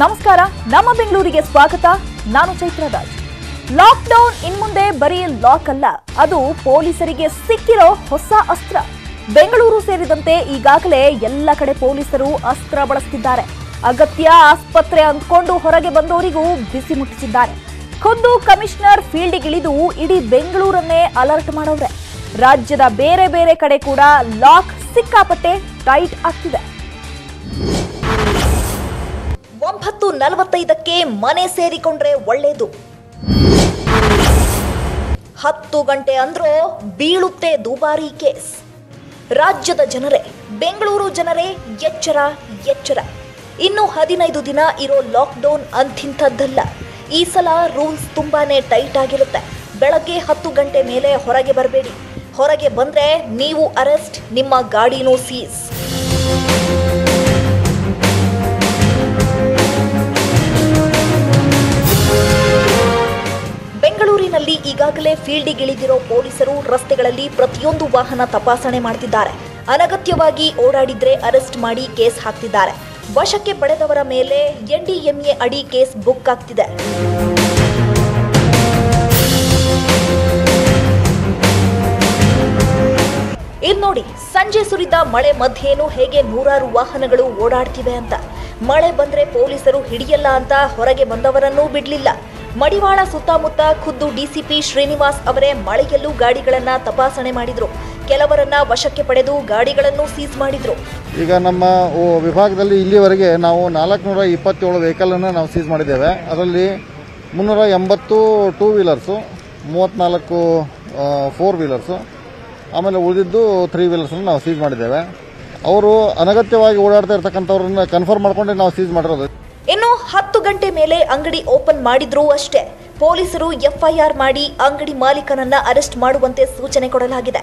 ನಮಸ್ಕಾರ, ನಮ್ಮ ಬೆಂಗಳೂರಿಗೆ ಸ್ವಾಗತ. ನಾನು ಚೈತ್ರ ರಾಜ್. ಲಾಕ್ಡೌನ್ ಇನ್ಮುಂದೆ ಬರೀ ಲಾಕ್ ಅಲ್ಲ, ಅದು ಪೊಲೀಸರಿಗೆ ಸಿಕ್ಕಿರೋ ಹೊಸ ಅಸ್ತ್ರ. ಬೆಂಗಳೂರು ಸೇರಿದಂತೆ ಈಗಾಗಲೇ ಎಲ್ಲ ಕಡೆ ಪೊಲೀಸರು ಅಸ್ತ್ರ ಬಳಸ್ತಿದ್ದಾರೆ. ಅಗತ್ಯ ಆಸ್ಪತ್ರೆ ಅಂದ್ಕೊಂಡು ಹೊರಗೆ ಬಂದವರಿಗೂ ಬಿಸಿ ಮುಟ್ಟಿಸಿದ್ದಾರೆ. ಖುದ್ದು ಕಮಿಷನರ್ ಫೀಲ್ಡ್ಗಿಳಿದು ಇಡೀ ಬೆಂಗಳೂರನ್ನೇ ಅಲರ್ಟ್ ಮಾಡವ್ರೆ. ರಾಜ್ಯದ ಬೇರೆ ಬೇರೆ ಕಡೆ ಕೂಡ ಲಾಕ್ ಸಿಕ್ಕಾಪಟ್ಟೆ ಟೈಟ್ ಆಗ್ತಿದೆ. ಒಂಬತ್ತು ನಲವತ್ತೈದಕ್ಕೆ ಮನೆ ಸೇರಿಕೊಂಡ್ರೆ ಒಳ್ಳೇದು. ಹತ್ತು ಗಂಟೆ ಅಂದ್ರೂ ಬೀಳುತ್ತೆ ದುಬಾರಿ ಕೇಸ್. ರಾಜ್ಯದ ಜನರೇ, ಬೆಂಗಳೂರು ಜನರೇ, ಎಚ್ಚರ ಎಚ್ಚರ. ಇನ್ನು ಹದಿನೈದು ದಿನ ಇರೋ ಲಾಕ್ಡೌನ್ ಅಂಥಿಂಥದ್ದಲ್ಲ ಈ ಸಲ ರೂಲ್ಸ್ ತುಂಬಾನೇ ಟೈಟ್ ಆಗಿರುತ್ತೆ. ಬೆಳಗ್ಗೆ ಹತ್ತು ಗಂಟೆ ಮೇಲೆ ಹೊರಗೆ ಬರಬೇಡಿ. ಹೊರಗೆ ಬಂದ್ರೆ ನೀವು ಅರೆಸ್ಟ್, ನಿಮ್ಮ ಗಾಡಿನೂ ಸೀಸ್. ಬೆಂಗಳೂರಿನಲ್ಲಿ ಈಗಾಗಲೇ ಫೀಲ್ಡಿಗಿಳಿದಿರೋ ಪೊಲೀಸರು ರಸ್ತೆಗಳಲ್ಲಿ ಪ್ರತಿಯೊಂದು ವಾಹನ ತಪಾಸಣೆ ಮಾಡ್ತಿದ್ದಾರೆ. ಅನಗತ್ಯವಾಗಿ ಓಡಾಡಿದ್ರೆ ಅರೆಸ್ಟ್ ಮಾಡಿ ಕೇಸ್ ಹಾಕ್ತಿದ್ದಾರೆ. ವಶಕ್ಕೆ ಪಡೆದವರ ಮೇಲೆ ಎನ್ಡಿಎಂಎ ಅಡಿ ಕೇಸ್ ಬುಕ್ ಆಗ್ತಿದೆ. ಇದು ನೋಡಿ ಸಂಜೆ ಸುರಿದ ಮಳೆ ಮಧ್ಯೇನು ಹೇಗೆ ನೂರಾರು ವಾಹನಗಳು ಓಡಾಡ್ತಿವೆ ಅಂತ. ಮಳೆ ಬಂದ್ರೆ ಪೊಲೀಸರು ಹಿಡಿಯಲ್ಲ ಅಂತ ಹೊರಗೆ ಬಂದವರನ್ನೂ ಬಿಡ್ಲಿಲ್ಲ. ಮಡಿವಾಳ ಸುತ್ತಮುತ್ತ ಖುದ್ದು ಡಿಸಿಪಿ ಶ್ರೀನಿವಾಸ್ ಅವರೇ ಮಳೆಯಲ್ಲೂ ಗಾಡಿಗಳನ್ನ ತಪಾಸಣೆ ಮಾಡಿದ್ರು. ಕೆಲವರನ್ನ ವಶಕ್ಕೆ ಪಡೆದು ಗಾಡಿಗಳನ್ನು ಸೀಸ್ ಮಾಡಿದ್ರು. ಈಗ ನಮ್ಮ ವಿಭಾಗದಲ್ಲಿ ಇಲ್ಲಿವರೆಗೆ ನಾವು ನಾಲ್ಕುನೂರ ಇಪ್ಪತ್ತೇಳು ವೆಹಿಕಲನ್ನು ನಾವು ಸೀಸ್ ಮಾಡಿದ್ದೇವೆ. ಅದರಲ್ಲಿ ಮುನ್ನೂರ ಎಂಬತ್ತು ಟೂ ವೀಲರ್ಸು ಮೂವತ್ತ್ನಾಲ್ಕು ಫೋರ್ ವೀಲರ್ಸು ಆಮೇಲೆ ಉಳಿದಿದ್ದು ತ್ರೀ ವೀಲರ್ಸನ್ನು ನಾವು ಸೀಸ್ ಮಾಡಿದ್ದೇವೆ. ಅವರು ಅನಗತ್ಯವಾಗಿ ಓಡಾಡ್ತಾ ಇರ್ತಕ್ಕಂಥವ್ರನ್ನ ಕನ್ಫರ್ಮ್ ಮಾಡ್ಕೊಂಡೆ ನಾವು ಸೀಸ್ ಮಾಡಿರೋದು. ಇನ್ನು ಹತ್ತು ಗಂಟೆ ಮೇಲೆ ಅಂಗಡಿ ಓಪನ್ ಮಾಡಿದ್ರೂ ಅಷ್ಟೇ. ಪೊಲೀಸರು ಎಫ್ಐಆರ್ ಮಾಡಿ ಅಂಗಡಿ ಮಾಲೀಕನನ್ನ ಅರೆಸ್ಟ್ ಮಾಡುವಂತೆ ಸೂಚನೆ ಕೊಡಲಾಗಿದೆ.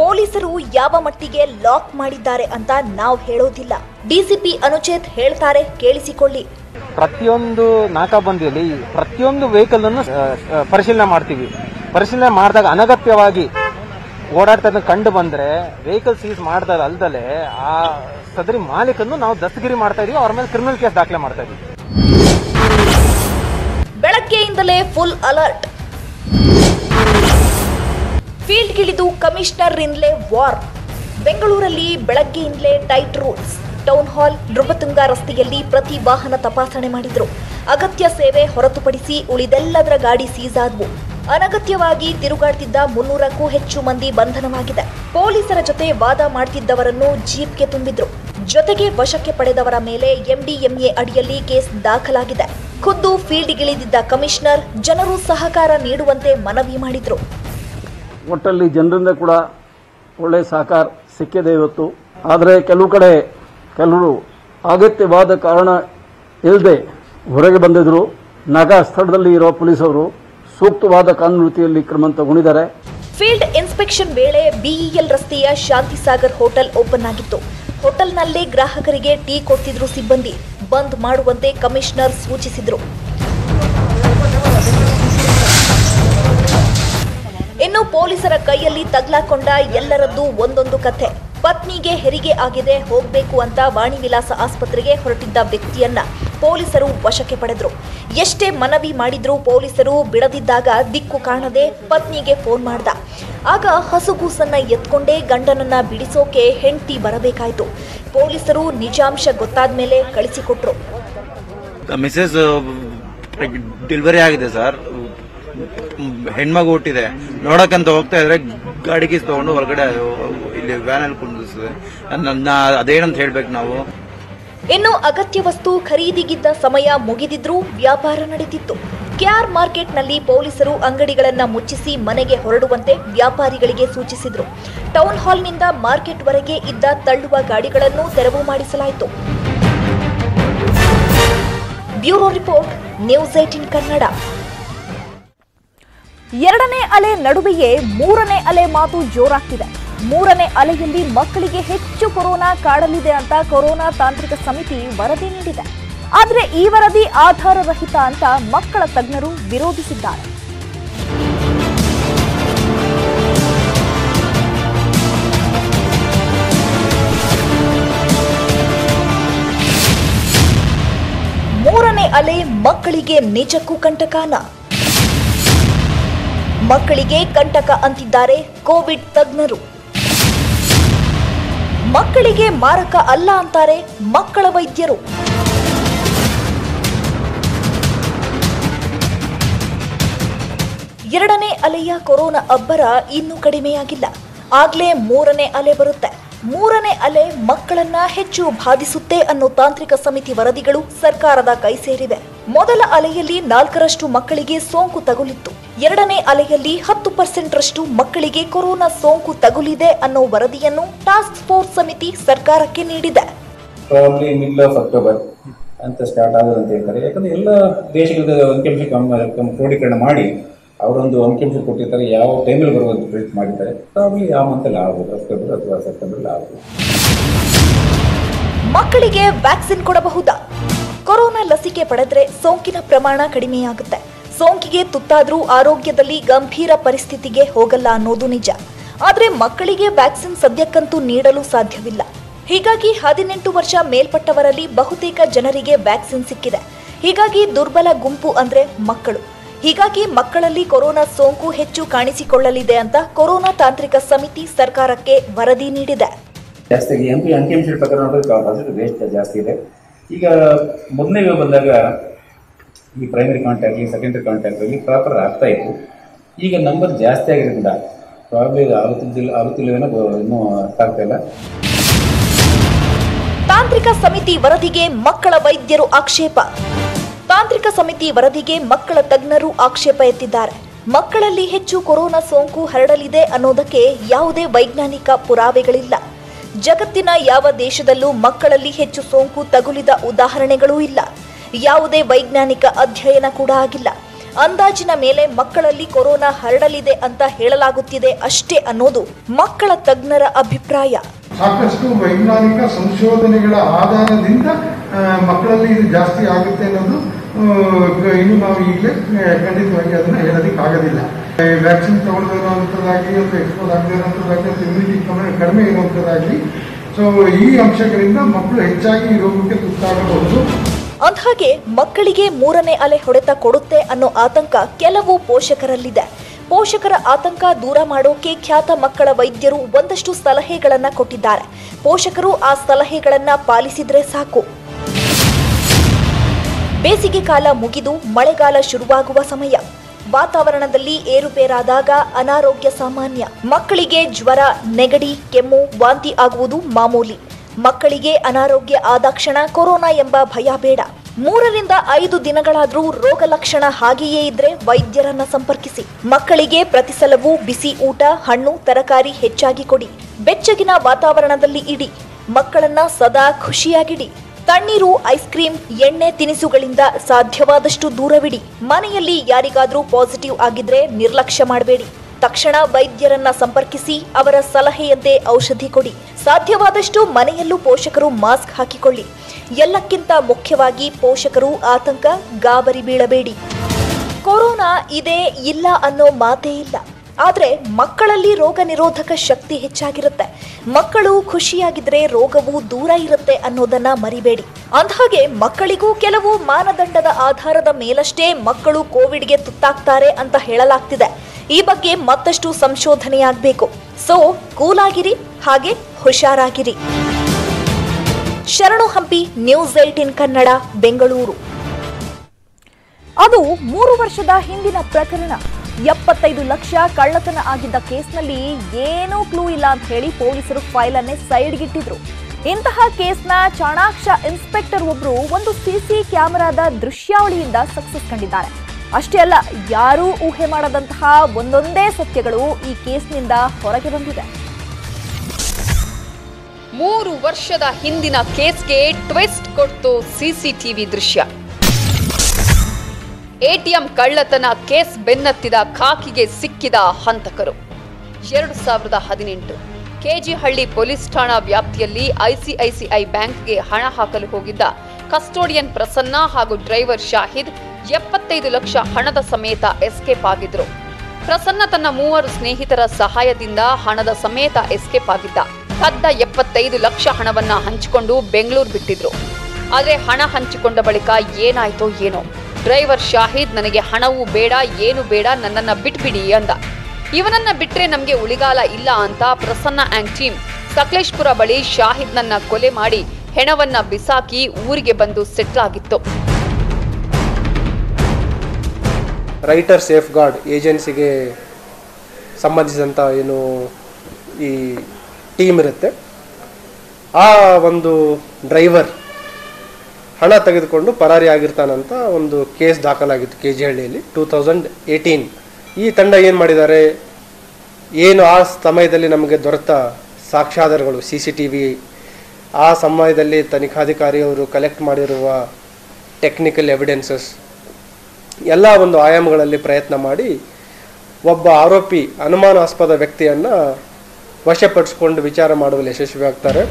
ಪೊಲೀಸರು ಯಾವ ಮಟ್ಟಿಗೆ ಲಾಕ್ ಮಾಡಿದ್ದಾರೆ ಅಂತ ನಾವು ಹೇಳೋದಿಲ್ಲ. ಡಿಸಿಪಿ ಅನುಚೇತ್ ಹೇಳ್ತಾರೆ, ಕೇಳಿಸಿಕೊಳ್ಳಿ. ಪ್ರತಿಯೊಂದು ನಾಕಾಬಂದಿಯಲ್ಲಿ ಪ್ರತಿಯೊಂದು ವೆಹಿಕಲ್ ಅನ್ನು ಪರಿಶೀಲನೆ ಮಾಡ್ತೀವಿ. ಪರಿಶೀಲನೆ ಮಾಡಿದಾಗ ಅನಗತ್ಯವಾಗಿ ಓಡಾಡ್ತಾ ಇದ್ದಂಗೆ ಕಂಡು ಬಂದ್ರೆ ವೆಹಿಕಲ್ ಸೀಸ್ ಮಾಡ್ದಾಗ ಅಲ್ದಲೆ ಆ ಸದರಿ ಮಾಲೀಕನ್ನು ನಾವು ದಸ್ತಗಿರಿ ಮಾಡ್ತಾ ಇದೀವಿ, ಅವ್ರ ಮೇಲೆ ಕ್ರಿಮಿನಲ್ ಕೇಸ್ ದಾಖಲೆ ಮಾಡ್ತಾ ಇದೀವಿ. ಬೆಳಗ್ಗೆಯಿಂದಲೇ ಫುಲ್ ಅಲರ್ಟ್ ಫೀಲ್ಡ್ ಗಿಳಿದು ಕಮಿಷನರ್ ಇಂದಲೇ ವಾರ್ ಬೆಂಗಳೂರಲ್ಲಿ ಬೆಳಗ್ಗೆಯಿಂದಲೇ tight rules town hall Nrupatunga ರಸ್ತೆಯಲ್ಲಿ ಪ್ರತಿ ವಾಹನ ತಪಾಸಣೆ ಮಾಡಿದ್ರು. ಅಗತ್ಯ ಸೇವೆ ಹೊರತುಪಡಿಸಿ ಉಳಿದೆಲ್ಲದರ ಗಾಡಿ ಸೀಸ್ ಆದ್ವು. ಅನಗತ್ಯವಾಗಿ ತಿರುಗಾಡ್ತಿದ್ದ ಮುನ್ನೂರಕ್ಕೂ ಹೆಚ್ಚು ಮಂದಿ ಬಂಧನವಾಗಿದೆ. ಪೊಲೀಸರ ಜೊತೆ ವಾದ ಮಾಡ್ತಿದ್ದವರನ್ನು ಜೀಪ್ಗೆ ತುಂಬಿದ್ರು. ಜೊತೆಗೆ ವಶಕ್ಕೆ ಪಡೆದವರ ಮೇಲೆ ಎಂಡಿಎಂಎ ಅಡಿಯಲ್ಲಿ ಕೇಸ್ ದಾಖಲಾಗಿದೆ. ಖುದ್ದು ಫೀಲ್ಡ್ಗಿಳಿದಿದ್ದ ಕಮಿಷನರ್ ಜನರು ಸಹಕಾರ ನೀಡುವಂತೆ ಮನವಿ ಮಾಡಿದ್ರು. ಒಟ್ಟಲ್ಲಿ ಜನರಿಂದ ಕೂಡ ಒಳ್ಳೆ ಸಹಕಾರ ಸಿಕ್ಕಿದೆ ಇವತ್ತು. ಆದರೆ ಕೆಲವು ಕಡೆ ಕೆಲವರು ಅಗತ್ಯವಾದ ಕಾರಣ ಇಲ್ಲದೆ ಹೊರಗೆ ಬಂದಿದ್ರು. ನಗ ಸ್ಥಳದಲ್ಲಿ ಇರೋ ಪೊಲೀಸರು ಸೂಕ್ತವಾದ ಕಾನೂನು ಕ್ರಮ ತಗೊಂಡಿದ್ದಾರೆ. ಫೀಲ್ಡ್ ಇನ್ಸ್ಪೆಕ್ಷನ್ ವೇಳೆ ಬಿಇಎಲ್ ರಸ್ತೆಯ ಶಾಂತಿಸಾಗರ್ ಹೋಟೆಲ್ ಓಪನ್ ಆಗಿತ್ತು. ಹೋಟೆಲ್ನಲ್ಲೇ ಗ್ರಾಹಕರಿಗೆ ಟೀ ಕೊಡ್ತಿದ್ರು ಸಿಬ್ಬಂದಿ. ಬಂದ್ ಮಾಡುವಂತೆ ಕಮಿಷನರ್ ಸೂಚಿಸಿದ್ರು. ಇನ್ನು ಪೊಲೀಸರ ಕೈಯಲ್ಲಿ ತಗ್ಲಾಕೊಂಡ ಎಲ್ಲರದ್ದು ಒಂದೊಂದು ಕಥೆ. ಪತ್ನಿಗೆ ಹೆರಿಗೆ ಆಗಿದೆ, ಹೋಗಬೇಕು ಅಂತ ವಾಣಿ ವಿಲಾಸ ಆಸ್ಪತ್ರೆಗೆ ಹೊರಟಿದ್ದ ವ್ಯಕ್ತಿಯನ್ನ ಪೊಲೀಸರು ವಶಕ್ಕೆ ಪಡೆದರು. ಎಷ್ಟೇ ಮನವಿ ಮಾಡಿದ್ರು ಪೊಲೀಸರು ಬಿಡದಿದ್ದಾಗ ದಿಕ್ಕು ಕಾಣದೆ ಪತ್ನಿಗೆ ಫೋನ್ ಮಾಡ್ದ. ಆಗ ಹಸುಗೂಸನ್ನ ಎತ್ಕೊಂಡೇ ಗಂಡನನ್ನ ಬಿಡಿಸೋಕೆ ಹೆಂಡತಿ ಬರಬೇಕಾಯ್ತು. ಪೊಲೀಸರು ನಿಜಾಂಶ ಗೊತ್ತಾದ ಮೇಲೆ ಕಳಿಸಿಕೊಟ್ರು ಮಿಸಸ್ ಡೆಲಿವರಿ ಆಗಿದೆ ಸರ್. ಹೆಣ್ಮಗು ಹುಟ್ಟಿದೆ. ನೋಡಕ್ಕಂತ ಹೋಗ್ತಾ ಇದ್ರೆ ಗಾಡಿಗೆ ತಗೊಂಡು ಹೊರಗಡೆ ಇಲ್ಲಿ ವ್ಯಾನ್ ಅಲ್ಲಿ ಕುಂದಿಸ್ತದೆ ನನ್ನ ಅದೇನಂತ ಹೇಳ್ಬೇಕು ನಾವು? ಇನ್ನು ಅಗತ್ಯ ವಸ್ತು ಖರೀದಿಗಿದ್ದ ಸಮಯ ಮುಗಿದಿದ್ರೂ ವ್ಯಾಪಾರ ನಡೆದಿತ್ತು. ಕೆಆರ್ ಮಾರ್ಕೆಟ್ನಲ್ಲಿ ಪೊಲೀಸರು ಅಂಗಡಿಗಳನ್ನು ಮುಚ್ಚಿಸಿ ಮನೆಗೆ ಹೊರಡುವಂತೆ ವ್ಯಾಪಾರಿಗಳಿಗೆ ಸೂಚಿಸಿದ್ರು. ಟೌನ್ ಹಾಲ್ನಿಂದ ಮಾರ್ಕೆಟ್ವರೆಗೆ ಇದ್ದ ತಳ್ಳುವ ಗಾಡಿಗಳನ್ನು ತೆರವು ಮಾಡಿಸಲಾಯಿತು. Bureau report, news eighteen Kannada. ಎರಡನೇ ಅಲೆ ನಡುವೆಯೇ ಮೂರನೇ ಅಲೆ ಮಾತು ಜೋರಾಗ್ತಿದೆ. ಮೂರನೇ ಅಲೆಯಲ್ಲಿ ಮಕ್ಕಳಿಗೆ ಹೆಚ್ಚು ಕೊರೋನಾ ಕಾಡಲಿದೆ ಅಂತ ಕೊರೋನಾ ತಾಂತ್ರಿಕ ಸಮಿತಿ ವರದಿ ನೀಡಿದೆ. ಆದರೆ ಈ ವರದಿ ಆಧಾರರಹಿತ ಅಂತ ಮಕ್ಕಳ ತಜ್ಞರು ವಿರೋಧಿಸಿದ್ದಾರೆ. ಮೂರನೇ ಅಲೆ ಮಕ್ಕಳಿಗೆ ನಿಜಕ್ಕೂ ಕಂಟಕಾನ. ಮಕ್ಕಳಿಗೆ ಕಂಟಕ ಅಂತಿದ್ದಾರೆ ಕೋವಿಡ್ ತಜ್ಞರು. ಮಕ್ಕಳಿಗೆ ಮಾರಕ ಅಲ್ಲ ಅಂತಾರೆ ಮಕ್ಕಳ ವೈದ್ಯರು. ಎರಡನೇ ಅಲೆಯ ಕೊರೋನಾ ಅಬ್ಬರ ಇನ್ನೂ ಕಡಿಮೆಯಾಗಿಲ್ಲ. ಆಗ್ಲೇ ಮೂರನೇ ಅಲೆ ಬರುತ್ತೆ. ಮೂರನೇ ಅಲೆ ಮಕ್ಕಳನ್ನ ಹೆಚ್ಚು ಬಾಧಿಸುತ್ತೆ ಅನ್ನೋ ತಾಂತ್ರಿಕ ಸಮಿತಿ ವರದಿಗಳು ಸರ್ಕಾರದ ಕೈ ಸೇರಿವೆ. ಮೊದಲ ಅಲೆಯಲ್ಲಿ ನಾಲ್ಕರಷ್ಟು ಮಕ್ಕಳಿಗೆ ಸೋಂಕು ತಗುಲಿತ್ತು. ಎರಡನೇ ಅಲೆಯಲ್ಲಿ ಹತ್ತು ಪರ್ಸೆಂಟ್ ರಷ್ಟು ಮಕ್ಕಳಿಗೆ ಕೊರೋನಾ ಸೋಂಕು ತಗುಲಿದೆ ಅನ್ನೋ ವರದಿಯನ್ನು ಟಾಸ್ಕ್ ಫೋರ್ಸ್ ಸಮಿತಿ ಸರ್ಕಾರಕ್ಕೆ ನೀಡಿದೆ. ಅಕ್ಟೋಬರ್ ಅಂತ ಸ್ಟಾರ್ಟ್ ಆಗೋದು ಅಂತ ಹೇಳ್ತಾರೆ. ಯಾಕಂದ್ರೆ ಎಲ್ಲ ದೇಶಗಳ ಕಮ್- ಕ್ರೋಢೀಕರಣ ಮಾಡಿ ಅವರೊಂದು ಅಂಕಿಅಂಶ ಕೊಟ್ಟಿರ್ತಾರೆ ಯಾವ ಟೈಮಲ್ಲಿ ಬರುವಂತ ಪ್ರಿಂಟ್ ಮಾಡಿದ್ದಾರೆ ಪ್ರಾಬ್ಲಿ ಯಾವ ಮಂತಲ್ಲಿ ಆಗ್ಬೋದು ಅಕ್ಟೋಬರ್ ಅಥವಾ ಸೆಪ್ಟೆಂಬರ್ ಆಗ್ಬೋದು. ಮಕ್ಕಳಿಗೆ ವ್ಯಾಕ್ಸಿನ್ ಕೊಡಬಹುದಾ? ಕೊರೋನಾ ಲಸಿಕೆ ಪಡೆದ್ರೆ ಸೋಂಕಿನ ಪ್ರಮಾಣ ಕಡಿಮೆಯಾಗುತ್ತೆ. ಸೋಂಕಿಗೆ ತುತ್ತಾದ್ರೂ ಆರೋಗ್ಯದಲ್ಲಿ ಗಂಭೀರ ಪರಿಸ್ಥಿತಿಗೆ ಹೋಗಲ್ಲ ಅನ್ನೋದು ನಿಜ. ಆದ್ರೆ ಮಕ್ಕಳಿಗೆ ವ್ಯಾಕ್ಸಿನ್ ಸದ್ಯಕ್ಕಂತೂ ನೀಡಲು ಸಾಧ್ಯವಿಲ್ಲ. ಹೀಗಾಗಿ ಹದಿನೆಂಟು ವರ್ಷ ಮೇಲ್ಪಟ್ಟವರಲ್ಲಿ ಬಹುತೇಕ ಜನರಿಗೆ ವ್ಯಾಕ್ಸಿನ್ ಸಿಕ್ಕಿದೆ. ಹೀಗಾಗಿ ದುರ್ಬಲ ಗುಂಪು ಅಂದ್ರೆ ಮಕ್ಕಳು. ಹೀಗಾಗಿ ಮಕ್ಕಳಲ್ಲಿ ಕೊರೋನಾ ಸೋಂಕು ಹೆಚ್ಚು ಕಾಣಿಸಿಕೊಳ್ಳಲಿದೆ ಅಂತ ಕೊರೋನಾ ತಾಂತ್ರಿಕ ಸಮಿತಿ ಸರ್ಕಾರಕ್ಕೆ ವರದಿ ನೀಡಿದೆ. ಜಾಸ್ತಿ ಈಗ ಮೊದಲನೇ ಬಂದಾಗ ಈ ಪ್ರೈಮರಿ ಕಾಂಟ್ಯಾಕ್ಟ್ ಸೆಕೆಂಡರಿ ಕಾಂಟ್ಯಾಕ್ಟಲ್ಲಿ ಪ್ರಾಪರ್ ಆಗ್ತಾ ಇತ್ತು. ಈಗ ನಂಬರ್ ಜಾಸ್ತಿ ಆಗಿರೋದ್ರಿಂದ ಪ್ರಾಬ್ಲಿ ಆಗುತ್ತಿಲ್ಲ ಆಗುತ್ತಿಲ್ಲವೇನೋ ಇನ್ನೂ ಅರ್ಥ ಆಗ್ತಾ ಇಲ್ಲ. ತಾಂತ್ರಿಕ ಸಮಿತಿ ವರದಿಗೆ ಮಕ್ಕಳ ವೈದ್ಯರು ಆಕ್ಷೇಪ. ತಾಂತ್ರಿಕ ಸಮಿತಿ ವರದಿಗೆ ಮಕ್ಕಳ ತಜ್ಞರು ಆಕ್ಷೇಪ ಎತ್ತಿದ್ದಾರೆ. ಮಕ್ಕಳಲ್ಲಿ ಹೆಚ್ಚು ಕೊರೋನಾ ಸೋಂಕು ಹರಡಲಿದೆ ಅನ್ನೋದಕ್ಕೆ ಯಾವುದೇ ವೈಜ್ಞಾನಿಕ ಪುರಾವೆಗಳಿಲ್ಲ. ಜಗತ್ತಿನ ಯಾವ ದೇಶದಲ್ಲೂ ಮಕ್ಕಳಲ್ಲಿ ಹೆಚ್ಚು ಸೋಂಕು ತಗುಲಿದ ಉದಾಹರಣೆಗಳೂ ಇಲ್ಲ. ಯಾವುದೇ ವೈಜ್ಞಾನಿಕ ಅಧ್ಯಯನ ಕೂಡ ಆಗಿಲ್ಲ. ಅಂದಾಜಿನ ಮೇಲೆ ಮಕ್ಕಳಲ್ಲಿ ಕೊರೋನಾ ಹರಡಲಿದೆ ಅಂತ ಹೇಳಲಾಗುತ್ತಿದೆ ಅಷ್ಟೇ ಅನ್ನೋದು ಮಕ್ಕಳ ತಜ್ಞರ ಅಭಿಪ್ರಾಯ. ಸಾಕಷ್ಟು ವೈಜ್ಞಾನಿಕ ಸಂಶೋಧನೆಗಳ ಆಧಾರದಿಂದ ಮಕ್ಕಳಲ್ಲಿ ಇದು ಜಾಸ್ತಿ ಆಗುತ್ತೆ ಅನ್ನೋದು ಇನ್ನು ನಾವು ಈಗಲೇ ಖಂಡಿತವಾಗಿ ಅದನ್ನ ಆಗೋದಿಲ್ಲ. ವ್ಯಾಕ್ಸಿನ್ ತಗೊಳ್ದಿರುವಂಥದ್ದಾಗಲಿ ಅಥವಾ ಎಕ್ಸ್ಪೋಸ್ ಆಗದೇ ಇರುವಂಥದ್ದಾಗಲಿ ಅಥವಾ ಇಮ್ಯುನಿಟಿ ಕಡಿಮೆ ಇರುವಂಥದ್ದಾಗಲಿ ಸೊ ಈ ಅಂಶಗಳಿಂದ ಮಕ್ಕಳು ಹೆಚ್ಚಾಗಿ ಈ ರೋಗಕ್ಕೆ ತುತ್ತಾಗಬಹುದು. ಅಂದ್ಹಾಗೆ ಮಕ್ಕಳಿಗೆ ಮೂರನೇ ಅಲೆ ಹೊಡೆತ ಕೊಡುತ್ತೆ ಅನ್ನೋ ಆತಂಕ ಕೆಲವು ಪೋಷಕರಲ್ಲಿದೆ. ಪೋಷಕರ ಆತಂಕ ದೂರ ಮಾಡೋಕೆ ಖ್ಯಾತ ಮಕ್ಕಳ ವೈದ್ಯರು ಒಂದಷ್ಟು ಸಲಹೆಗಳನ್ನು ಕೊಟ್ಟಿದ್ದಾರೆ. ಪೋಷಕರು ಆ ಸಲಹೆಗಳನ್ನು ಪಾಲಿಸಿದ್ರೆ ಸಾಕು. ಬೇಸಿಗೆ ಕಾಲ ಮುಗಿದು ಮಳೆಗಾಲ ಶುರುವಾಗುವ ಸಮಯ. ವಾತಾವರಣದಲ್ಲಿ ಏರುಪೇರಾದಾಗ ಅನಾರೋಗ್ಯ ಸಾಮಾನ್ಯ. ಮಕ್ಕಳಿಗೆ ಜ್ವರ, ನೆಗಡಿ, ಕೆಮ್ಮು, ವಾಂತಿ ಆಗುವುದು ಮಾಮೂಲಿ. ಮಕ್ಕಳಿಗೆ ಅನಾರೋಗ್ಯ ಆದಾಕ್ಷಣ ಕೊರೋನಾ ಎಂಬ ಭಯ ಬೇಡ. ಮೂರರಿಂದ ಐದು ದಿನಗಳಾದರೂ ರೋಗ ಲಕ್ಷಣ ಹಾಗೆಯೇ ಇದ್ರೆ ವೈದ್ಯರನ್ನ ಸಂಪರ್ಕಿಸಿ. ಮಕ್ಕಳಿಗೆ ಪ್ರತಿಸಲವೂ ಬಿಸಿ ಊಟ, ಹಣ್ಣು, ತರಕಾರಿ ಹೆಚ್ಚಾಗಿ ಕೊಡಿ. ಬೆಚ್ಚಗಿನ ವಾತಾವರಣದಲ್ಲಿ ಇಡಿ. ಮಕ್ಕಳನ್ನ ಸದಾ ಖುಷಿಯಾಗಿಡಿ. ತಣ್ಣೀರು ಐಸ್ ಕ್ರೀಮ್ ಎಣ್ಣೆ ತಿನಿಸುಗಳಿಂದ ಸಾಧ್ಯವಾದಷ್ಟು ದೂರವಿಡಿ. ಮನೆಯಲ್ಲಿ ಯಾರಿಗಾದರೂ ಪಾಸಿಟಿವ್ ಆಗಿದ್ರೆ ನಿರ್ಲಕ್ಷ್ಯ ಮಾಡಬೇಡಿ. ತಕ್ಷಣ ವೈದ್ಯರನ್ನ ಸಂಪರ್ಕಿಸಿ, ಅವರ ಸಲಹೆಯಂತೆ ಔಷಧಿ ಕೊಡಿ. ಸಾಧ್ಯವಾದಷ್ಟು ಮನೆಯಲ್ಲೂ ಪೋಷಕರು ಮಾಸ್ಕ್ ಹಾಕಿಕೊಳ್ಳಿ. ಎಲ್ಲಕ್ಕಿಂತ ಮುಖ್ಯವಾಗಿ ಪೋಷಕರು ಆತಂಕ, ಗಾಬರಿ ಬೀಳಬೇಡಿ. ಕೊರೋನಾ ಇದೆ ಇಲ್ಲ ಅನ್ನೋ ಮಾತೇ ಇಲ್ಲ. ಆದ್ರೆ ಮಕ್ಕಳಲ್ಲಿ ರೋಗ ನಿರೋಧಕ ಶಕ್ತಿ ಹೆಚ್ಚಾಗಿರುತ್ತೆ. ಮಕ್ಕಳು ಖುಷಿಯಾಗಿದ್ರೆ ರೋಗವು ದೂರ ಇರುತ್ತೆ ಅನ್ನೋದನ್ನ ಮರಿಬೇಡಿ. ಅಂದಹಾಗೆ ಮಕ್ಕಳಿಗೂ ಕೆಲವು ಮಾನದಂಡದ ಆಧಾರದ ಮೇಲಷ್ಟೇ ಮಕ್ಕಳು ಕೋವಿಡ್ಗೆ ತುತ್ತಾಗ್ತಾರೆ ಅಂತ ಹೇಳಲಾಗ್ತಿದೆ. ಈ ಬಗ್ಗೆ ಮತ್ತಷ್ಟು ಸಂಶೋಧನೆಯಾಗಬೇಕು. ಸೊ, ಕೂಲಾಗಿರಿ, ಹಾಗೆ ಹುಷಾರಾಗಿರಿ. Sharanu Hampi, news eighteen Kannada, Bengaluru. ಅದು ಮೂರು ವರ್ಷದ ಹಿಂದಿನ ಪ್ರಕರಣ. ಎಪ್ಪತ್ತೈದು ಲಕ್ಷ ಕಳ್ಳತನ ಆಗಿದ್ದ ಕೇಸ್ನಲ್ಲಿ ಏನೂ ಕ್ಲೂ ಇಲ್ಲ ಅಂತ ಹೇಳಿ ಪೊಲೀಸರು ಫೈಲ್ ಅನ್ನೇ ಸೈಡ್ಗಿಟ್ಟಿದ್ರು ಇಂತಹ ಕೇಸ್ನ ಚಾಣಾಕ್ಷ ಇನ್ಸ್ಪೆಕ್ಟರ್ ಒಬ್ರು ಒಂದು ಸಿಸಿ ಕ್ಯಾಮೆರಾದ ದೃಶ್ಯಾವಳಿಯಿಂದ ಸಕ್ಸಸ್ ಕಂಡಿದ್ದಾರೆ. ಅಷ್ಟೇ ಅಲ್ಲ, ಯಾರೂ ಊಹೆ ಮಾಡದಂತಹ ಒಂದೊಂದೇ ಸತ್ಯಗಳು ಈ ಕೇಸ್ನಿಂದ ಹೊರಗೆ ಬಂದಿದೆ. ಮೂರು ವರ್ಷದ ಹಿಂದಿನ ಕೇಸ್ಗೆ ಟ್ವಿಸ್ಟ್ ಕೊಡ್ತು ಸಿಸಿಟಿವಿ ದೃಶ್ಯ. ಎಟಿಎಂ ಕಳ್ಳತನ ಕೇಸ್ ಬೆನ್ನತ್ತಿದ ಖಾಕಿಗೆ ಸಿಕ್ಕಿದ ಹಂತಕರು. ಎರಡು ಸಾವಿರದ ಹದಿನೆಂಟು ಕೆಜಿಹಳ್ಳಿ ಪೊಲೀಸ್ ಠಾಣಾ ವ್ಯಾಪ್ತಿಯಲ್ಲಿ ಐಸಿಐಸಿಐ ಬ್ಯಾಂಕ್ಗೆ ಹಣ ಹಾಕಲು ಹೋಗಿದ್ದ ಕಸ್ಟೋಡಿಯನ್ ಪ್ರಸನ್ನ ಹಾಗೂ ಡ್ರೈವರ್ ಶಾಹಿದ್ ಎಪ್ಪತ್ತೈದು ಲಕ್ಷ ಹಣದ ಸಮೇತ ಎಸ್ಕೇಪ್ ಆಗಿದ್ರು. ಪ್ರಸನ್ನ ತನ್ನ ಮೂವರು ಸ್ನೇಹಿತರ ಸಹಾಯದಿಂದ ಹಣದ ಸಮೇತ ಎಸ್ಕೇಪ್ ಆಗಿದ್ದ. ಕದ್ದ ಎಪ್ಪತ್ತೈದು ಲಕ್ಷ ಹಣವನ್ನ ಹಂಚಿಕೊಂಡು ಬೆಂಗಳೂರು ಬಿಟ್ಟಿದ್ರು. ಆದರೆ ಹಣ ಹಂಚಿಕೊಂಡ ಬಳಿಕ ಏನಾಯ್ತೋ ಏನೋ. ಡ್ರೈವರ್ ಶಾಹಿದ್, ನನಗೆ ಹಣವೂ ಬೇಡ, ಏನು ಬೇಡ, ನನ್ನನ್ನು ಬಿಟ್ಬಿಡಿ ಅಂದ. ಇವನನ್ನ ಬಿಟ್ಟರೆ ನಮಗೆ ಉಳಿಗಾಲ ಇಲ್ಲ ಅಂತ ಪ್ರಸನ್ನ ಆ್ಯಂಡ್ ಟೀಮ್ ಸಕಲೇಶ್ಪುರ ಬಳಿ ಶಾಹಿದ್ನನ್ನ ಕೊಲೆ ಮಾಡಿ ಹೆಣವನ್ನ ಬಿಸಾಕಿ ಊರಿಗೆ ಬಂದು ಸೆಟ್ಲ್ ಆಗಿತ್ತು ರೈಟರ್ ಸೇಫ್ ಗಾರ್ಡ್ ಏಜೆನ್ಸಿಗೆ ಸಂಬಂಧಿಸಿದಂಥ ಏನು ಈ ಟೀಮ್ ಇರುತ್ತೆ, ಆ ಒಂದು ಡ್ರೈವರ್ ಹಣ ತೆಗೆದುಕೊಂಡು ಪರಾರಿ ಆಗಿರ್ತಾನಂತ ಒಂದು ಕೇಸ್ ದಾಖಲಾಗಿತ್ತು ಕೆ ಜಿ ಹಳ್ಳಿಯಲ್ಲಿ ಟೂ ತೌಸಂಡ್ ಏಯ್ಟೀನ್ ಈ ತಂಡ ಏನು ಮಾಡಿದ್ದಾರೆ? ಏನು ಆ ಸಮಯದಲ್ಲಿ ನಮಗೆ ದೊರೆತ ಸಾಕ್ಷ್ಯಾಧಾರಗಳು, ಸಿ ಸಿ ಟಿ ವಿ, ಆ ಸಮಯದಲ್ಲಿ ತನಿಖಾಧಿಕಾರಿಯವರು ಕಲೆಕ್ಟ್ ಮಾಡಿರುವ ಟೆಕ್ನಿಕಲ್ ಎವಿಡೆನ್ಸಸ್ ಎಲ್ಲ ಒಂದು ಆಯಾಮಗಳಲ್ಲಿ ಪ್ರಯತ್ನ ಮಾಡಿ ಒಬ್ಬ ಆರೋಪಿ ಅನುಮಾನಾಸ್ಪದ ವ್ಯಕ್ತಿಯನ್ನು ವಶಪಡಿಸ್ಕೊಂಡು ವಿಚಾರ ಮಾಡುವಲ್ಲಿ ಯಶಸ್ವಿಯಾಗ್ತಾರೆ.